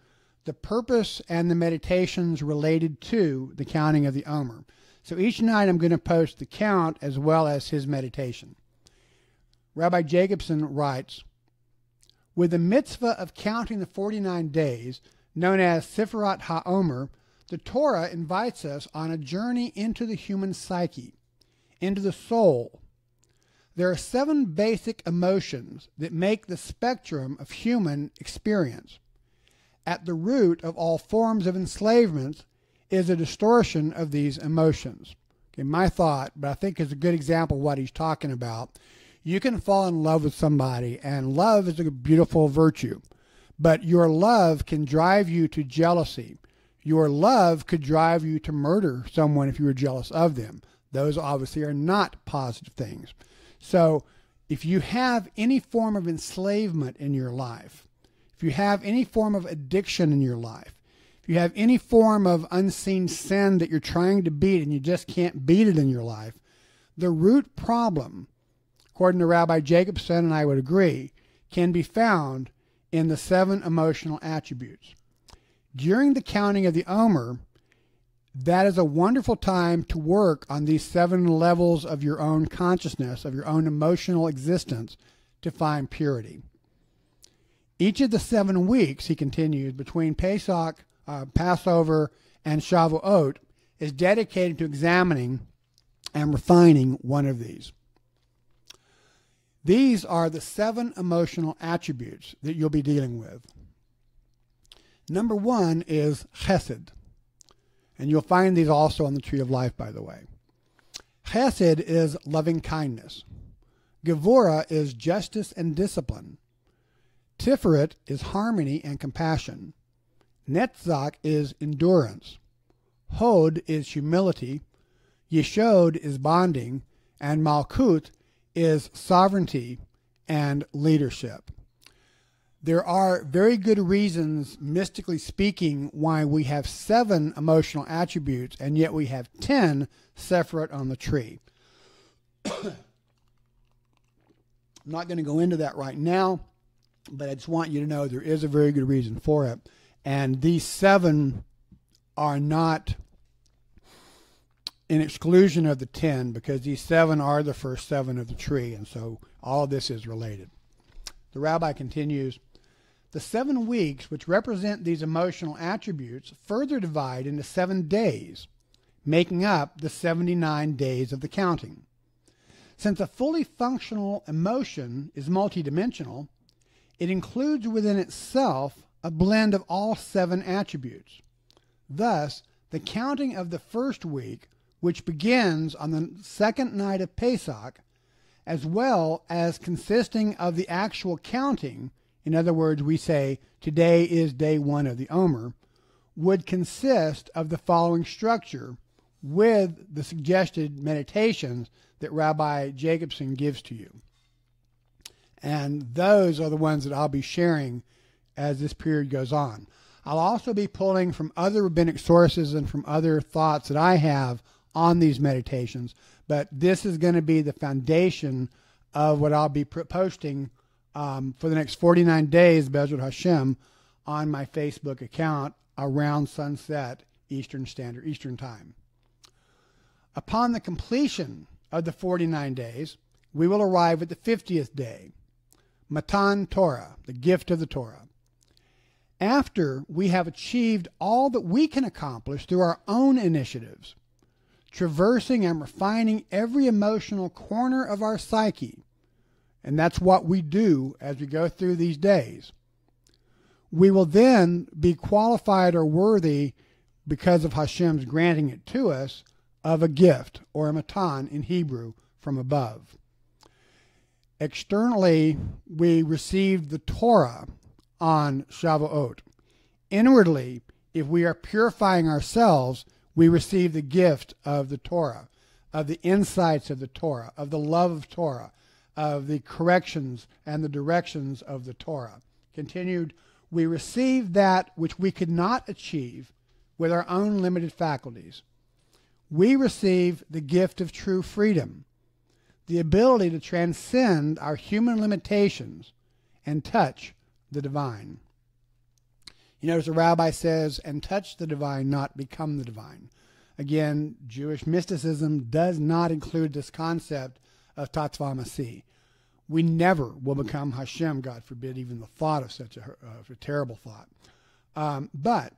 Speaker 1: the purpose and the meditations related to the counting of the Omer. So each night I'm going to post the count as well as his meditation. Rabbi Jacobson writes With the mitzvah of counting the 49 days, known as Sefirat HaOmer, the Torah invites us on a journey into the human psyche, into the soul. There are seven basic emotions that make the spectrum of human experience. At the root of all forms of enslavement is a distortion of these emotions. Okay, my thought, but I think is a good example of what he's talking about. You can fall in love with somebody, and love is a beautiful virtue, but your love can drive you to jealousy. Your love could drive you to murder someone if you were jealous of them. Those obviously are not positive things. So, if you have any form of enslavement in your life, if you have any form of addiction in your life, if you have any form of unseen sin that you're trying to beat and you just can't beat it in your life, the root problem, according to Rabbi Jacobson, and I would agree, can be found in the seven emotional attributes. During the counting of the Omer, that is a wonderful time to work on these seven levels of your own consciousness, of your own emotional existence, to find purity. Each of the seven weeks, he continues, between Pesach, uh, Passover, and Shavuot is dedicated to examining and refining one of these. These are the seven emotional attributes that you'll be dealing with. Number one is chesed. And you'll find these also on the tree of life, by the way. Chesed is loving kindness. Gevura is justice and discipline. Tiferet is harmony and compassion. Netzach is endurance. Hod is humility. Yeshod is bonding. And Malkut is sovereignty and leadership. There are very good reasons, mystically speaking, why we have seven emotional attributes and yet we have ten Sephirot on the tree. I'm not going to go into that right now, but I just want you to know there is a very good reason for it. And these seven are not in exclusion of the ten because these seven are the first seven of the tree, and so all this is related. The rabbi continues The seven weeks, which represent these emotional attributes, further divide into seven days, making up the 79 days of the counting. Since a fully functional emotion is multidimensional, it includes within itself a blend of all seven attributes. Thus, the counting of the first week, which begins on the second night of Pesach, as well as consisting of the actual counting, in other words, we say today is day one of the Omer, would consist of the following structure with the suggested meditations that Rabbi Jacobson gives to you. And those are the ones that I'll be sharing as this period goes on. I'll also be pulling from other rabbinic sources and from other thoughts that I have on these meditations, but this is going to be the foundation of what I'll be posting um, for the next 49 days, Bezrat Hashem, on my Facebook account around sunset Eastern Standard Eastern Time. Upon the completion of the 49 days, we will arrive at the 50th day, Matan Torah, the gift of the Torah after we have achieved all that we can accomplish through our own initiatives, traversing and refining every emotional corner of our psyche, and that's what we do as we go through these days, we will then be qualified or worthy because of Hashem's granting it to us of a gift or a matan in Hebrew from above. Externally, we received the Torah on Shavuot. Inwardly, if we are purifying ourselves, we receive the gift of the Torah, of the insights of the Torah, of the love of Torah, of the corrections and the directions of the Torah. Continued, we receive that which we could not achieve with our own limited faculties. We receive the gift of true freedom, the ability to transcend our human limitations and touch the divine. You notice the rabbi says, and touch the divine, not become the divine. Again, Jewish mysticism does not include this concept of tatvamasi. We never will become Hashem, God forbid, even the thought of such a, uh, a terrible thought. Um, but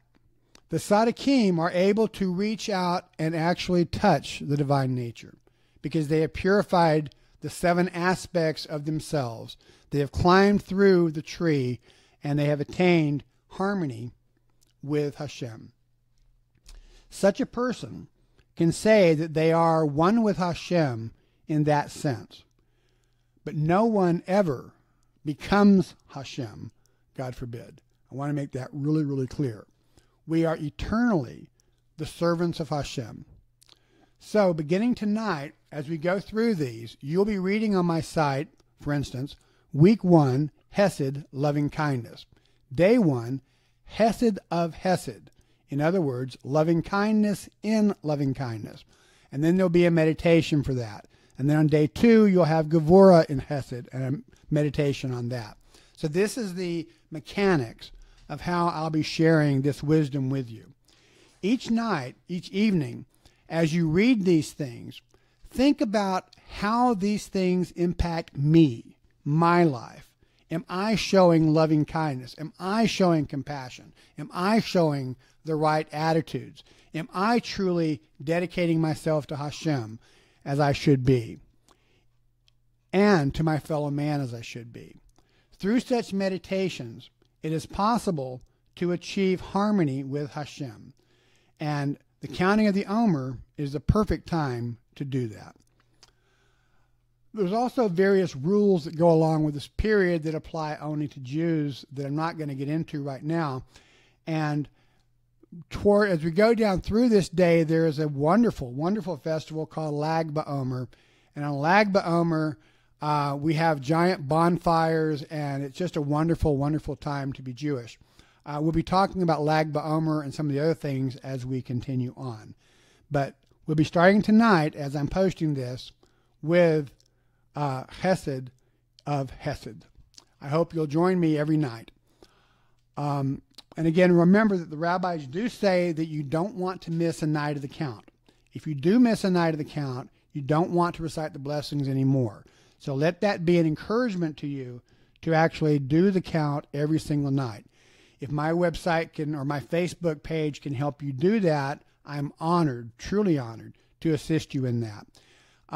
Speaker 1: the tzaddikim are able to reach out and actually touch the divine nature because they have purified the seven aspects of themselves. They have climbed through the tree and they have attained harmony with Hashem. Such a person can say that they are one with Hashem in that sense. But no one ever becomes Hashem, God forbid. I want to make that really, really clear. We are eternally the servants of Hashem. So, beginning tonight, as we go through these, you'll be reading on my site, for instance, week one, Hesed, loving kindness. Day one, Hesed of Hesed. In other words, loving kindness in loving kindness. And then there'll be a meditation for that. And then on day two, you'll have Gevura in Hesed and a meditation on that. So this is the mechanics of how I'll be sharing this wisdom with you. Each night, each evening, as you read these things, think about how these things impact me, my life. Am I showing loving kindness? Am I showing compassion? Am I showing the right attitudes? Am I truly dedicating myself to Hashem as I should be? and to my fellow man as I should be. Through such meditations, it is possible to achieve harmony with Hashem. And the counting of the Omer is the perfect time to do that. There's also various rules that go along with this period that apply only to Jews that I'm not going to get into right now. And toward as we go down through this day, there is a wonderful, wonderful festival called Lag BaOmer. And on Lag BaOmer, uh, we have giant bonfires, and it's just a wonderful, wonderful time to be Jewish. Uh, we'll be talking about Lag BaOmer and some of the other things as we continue on. But we'll be starting tonight, as I'm posting this, with uh, Hesed of Hesed. I hope you'll join me every night. Um, and again, remember that the rabbis do say that you don't want to miss a night of the count. If you do miss a night of the count, you don't want to recite the blessings anymore. So let that be an encouragement to you to actually do the count every single night. If my website can or my Facebook page can help you do that, I'm honored, truly honored, to assist you in that.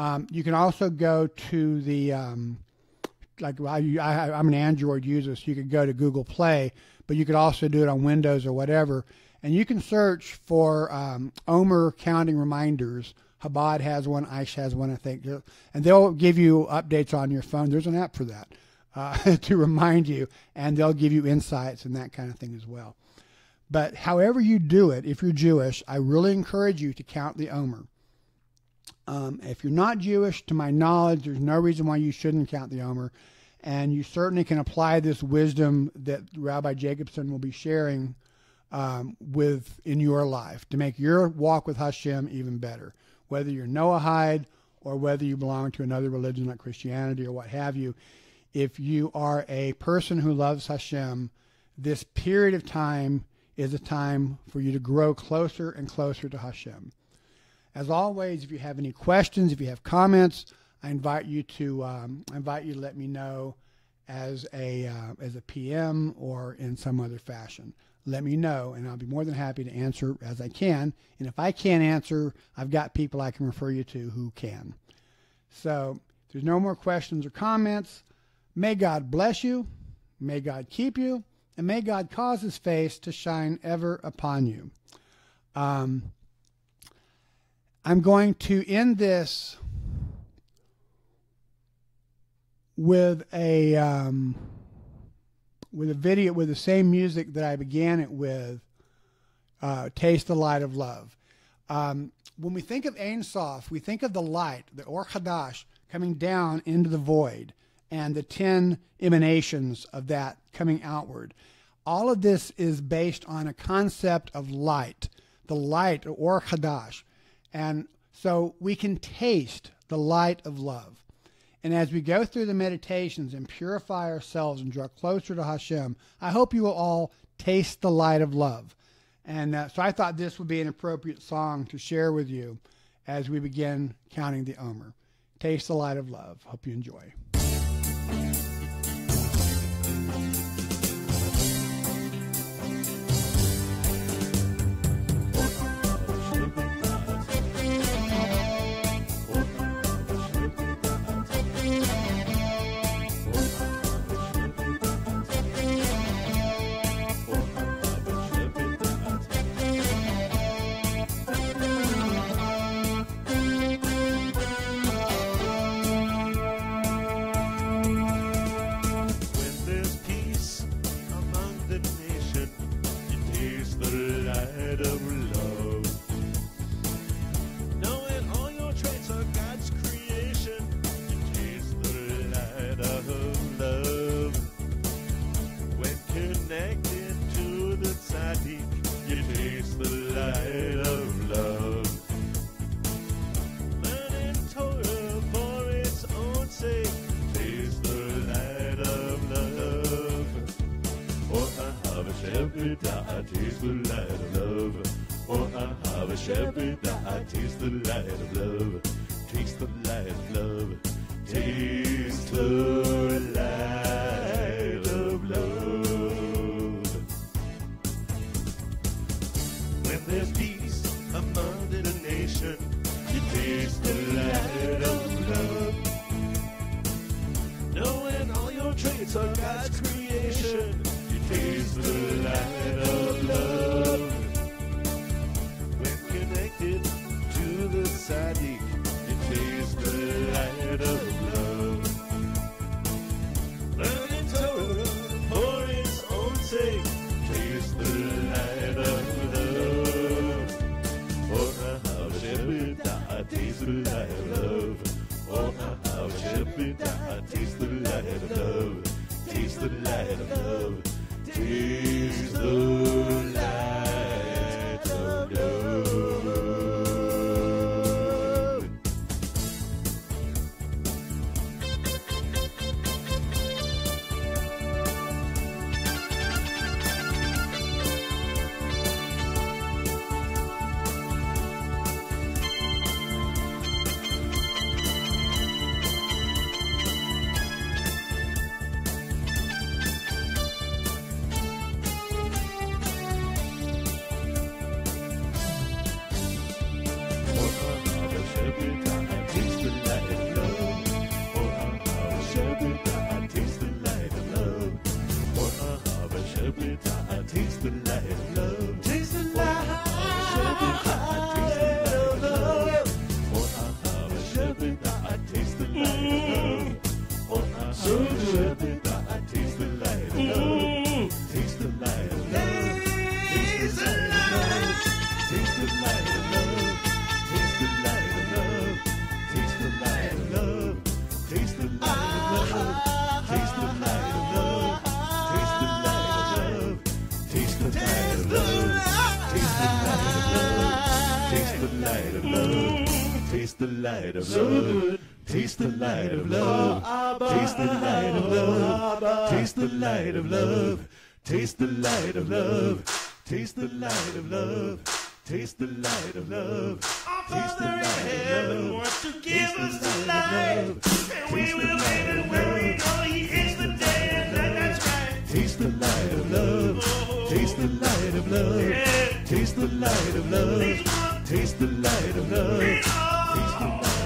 Speaker 1: Um, you can also go to the um, like I, am an Android user, so you could go to Google Play, but you could also do it on Windows or whatever, and you can search for um, Omer counting reminders. Chabad has one, Aish has one, I think, and they'll give you updates on your phone. There's an app for that uh, to remind you, and they'll give you insights and that kind of thing as well. But however you do it, if you're Jewish, I really encourage you to count the Omer. Um, if you're not Jewish, to my knowledge, there's no reason why you shouldn't count the Omer. And you certainly can apply this wisdom that Rabbi Jacobson will be sharing um, with in your life to make your walk with Hashem even better. Whether you're Noahide or whether you belong to another religion like Christianity or what have you, if you are a person who loves Hashem, this period of time is a time for you to grow closer and closer to Hashem. As always, if you have any questions, if you have comments, I invite you to um, invite you to let me know as a uh, as a PM or in some other fashion. Let me know, and I'll be more than happy to answer as I can. And if I can't answer, I've got people I can refer you to who can. So, if there's no more questions or comments, may God bless you, may God keep you, and may God cause His face to shine ever upon you. Um, I'm going to end this with a um, with a video with the same music that I began it with, uh, "Taste the Light of Love." Um, when we think of Ein Sof, we think of the light, the Or Hadash, coming down into the void, and the ten emanations of that coming outward. All of this is based on a concept of light, the light, or Hadash. And so we can taste the light of love. And as we go through the meditations and purify ourselves and draw closer to Hashem, I hope you will all taste the light of love. And uh, so I thought this would be an appropriate song to share with you as we begin counting the Omer. Taste the light of love. Hope you enjoy.
Speaker 2: light of love. Taste the light of love. Taste the light of love. Taste the light of love. Taste the light of love. Taste the light of love. Taste the light of love. Taste the light of heaven
Speaker 3: wants to give us the light. And we will live it when we know He is the day and night. That's right.
Speaker 2: Taste the light of love. Taste the light of love. Taste the light of love. Taste the light of love. Taste the light of love.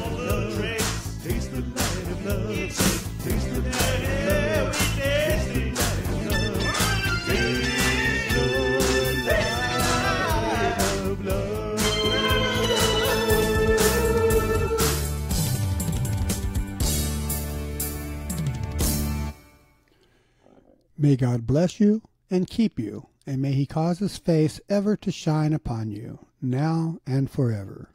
Speaker 1: May God bless you and keep you, and may he cause his face ever to shine upon you, now and forever.